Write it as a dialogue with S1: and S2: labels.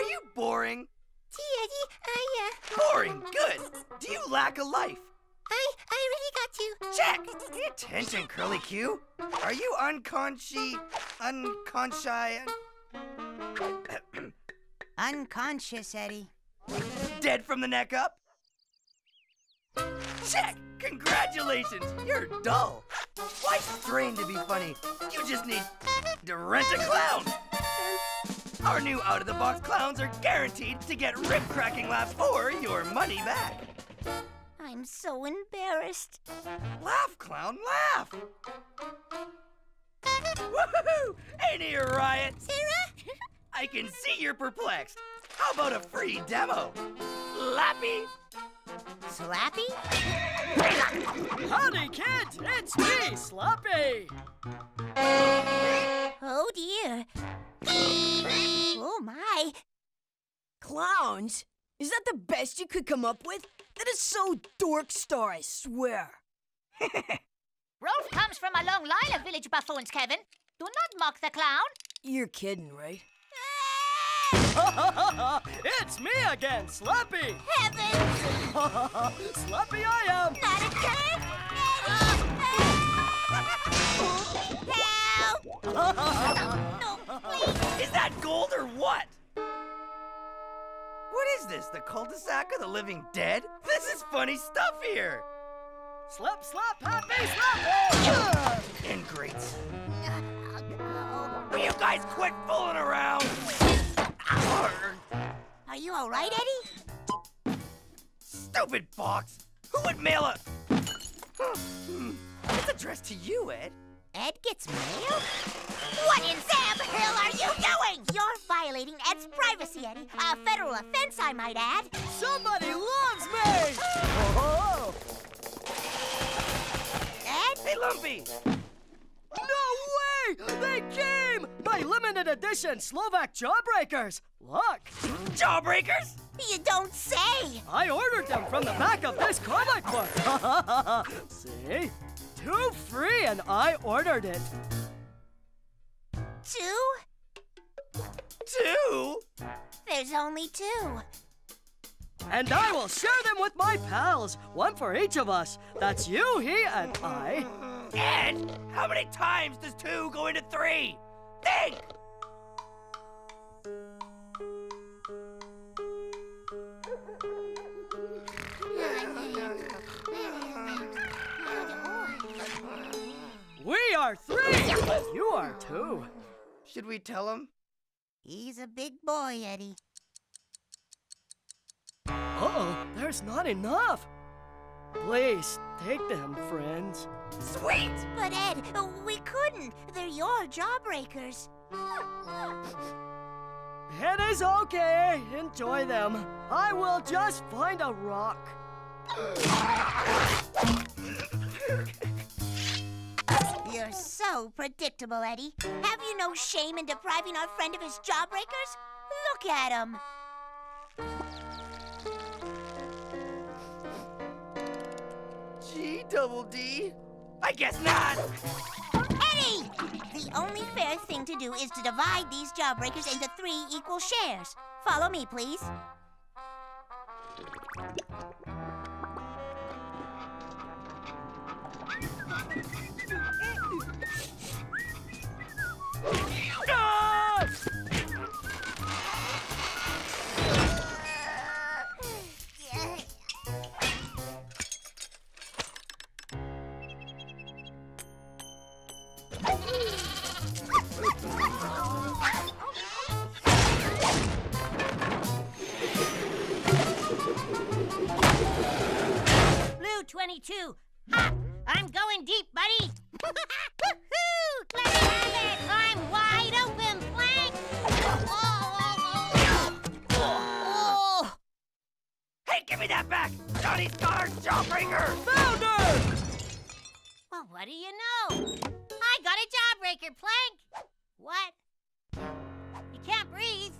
S1: Are you boring?
S2: Gee, Eddy, I, uh,
S1: Boring. Good. Do you lack a life?
S2: I, I already got you.
S1: Check. Pay attention, Curly Q. Are you unconsci... unconsci...
S3: Unconscious, Eddy.
S1: dead from the neck up? Check. Congratulations. You're dull. Why strain to be funny? You just need to rent a clown. Our new out-of-the-box clowns are guaranteed to get rib-cracking laughs or your money back.
S2: I'm so embarrassed.
S1: Laugh, clown, laugh! Woohoo! Ain't he a riot?
S2: Sarah?
S1: I can see you're perplexed. How about a free demo? Lappy?
S2: Slappy?
S4: Howdy, kids! It's me, Sloppy!
S2: Oh dear.
S5: Clowns? Is that the best you could come up with? That is so dork star, I swear.
S6: Rolf comes from a long line of village buffoons, Kevin. Do not mock the clown.
S5: You're kidding, right?
S4: it's me again, Sloppy!
S2: Heavens!
S4: Sloppy I am!
S2: Not again! Eddy! Help! No, please!
S1: Is that gold or what? What is this, the cul-de-sac of the living dead? This is funny stuff here.
S4: Slap, slap, happy, slappy!
S1: Ingrates. Will you guys quit fooling around?
S2: Are you all right, Eddy?
S1: Stupid box. Who would mail a... Hmm. It's addressed to you, Ed.
S2: Ed gets mail? Violating Ed's privacy, Eddy. A uh, federal offense, I might add.
S4: Somebody loves me! Oh,
S2: Ed?
S1: Hey, Lumpy.
S4: no way! They came! My limited edition Slovak Jawbreakers! Look!
S1: Jawbreakers?
S2: You don't say.
S4: I ordered them from the back of this comic book! See? Two free and I ordered it.
S2: Two?
S1: Two?
S2: There's only two.
S4: And I will share them with my pals, one for each of us. That's you, he, and I.
S1: Ed, how many times does two go into three? Think!
S4: We are three, but you are two.
S1: Should we tell him?
S2: He's a big boy, Eddy.
S4: Uh-oh, there's not enough. Please, take them, friends.
S1: Sweet!
S2: But Ed, we couldn't. They're your jawbreakers.
S4: It is okay. Enjoy them. I will just find a rock.
S2: so predictable, Eddy. Have you no shame in depriving our friend of his jawbreakers? Look at him.
S1: G double D? I guess not!
S2: Eddy! The only fair thing to do is to divide these jawbreakers into three equal shares. Follow me, please.
S6: 22. Ha! I'm going deep, buddy. Woohoo! Let me have it. I'm wide open, Plank. Oh, oh, oh.
S1: Hey, give me that back! Johnny Star's Jawbreaker!
S4: Founder!
S6: Well, what do you know? I got a jawbreaker, Plank. What? You can't breathe.